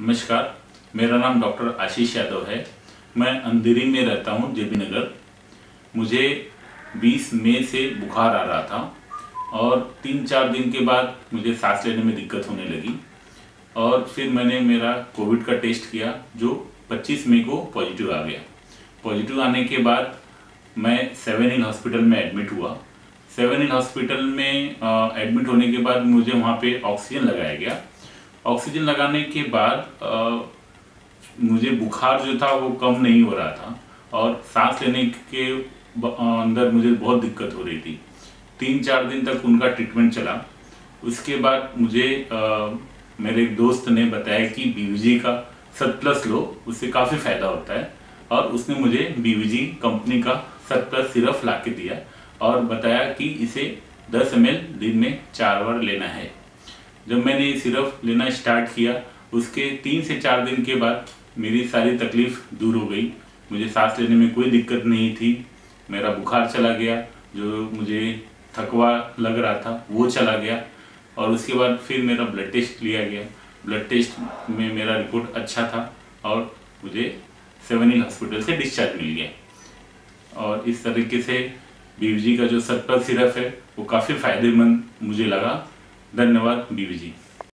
नमस्कार, मेरा नाम डॉक्टर आशीष यादव है। मैं अंधेरी में रहता हूँ जेबी नगर। मुझे 20 मई से बुखार आ रहा था और तीन चार दिन के बाद मुझे सांस लेने में दिक्कत होने लगी और फिर मैंने मेरा कोविड का टेस्ट किया, जो 25 मई को पॉजिटिव आ गया। पॉजिटिव आने के बाद मैं सेवन हिल हॉस्पिटल में एडमिट हुआ। सेवन हिल हॉस्पिटल में एडमिट होने के बाद मुझे वहाँ पे ऑक्सीजन लगाया गया। ऑक्सीजन लगाने के बाद आ, मुझे बुखार जो था वो कम नहीं हो रहा था और सांस लेने के अंदर मुझे बहुत दिक्कत हो रही थी। तीन चार दिन तक उनका ट्रीटमेंट चला। उसके बाद मुझे आ, मेरे एक दोस्त ने बताया कि बीवीजी का सत प्लस लो उससे काफ़ी फ़ायदा होता है और उसने मुझे बीवीजी कंपनी का सत प्लस सिरप ला के दिया और बताया कि इसे 10 एम दिन में चार बार लेना है। जब मैंने सिरप लेना स्टार्ट किया, उसके तीन से चार दिन के बाद मेरी सारी तकलीफ़ दूर हो गई। मुझे सांस लेने में कोई दिक्कत नहीं थी। मेरा बुखार चला गया, जो मुझे थकवा लग रहा था, वो चला गया। और उसके बाद फिर मेरा ब्लड टेस्ट लिया गया। ब्लड टेस्ट में मेरा रिपोर्ट अच्छा था और मुझे सेवन हिल हॉस्पिटल से डिस्चार्ज मिल गया। और इस तरीके से बीवी का जो सत्पर सिरप है, वो काफ़ी फ़ायदेमंद मुझे लगा। धन्यवाद बीवी जी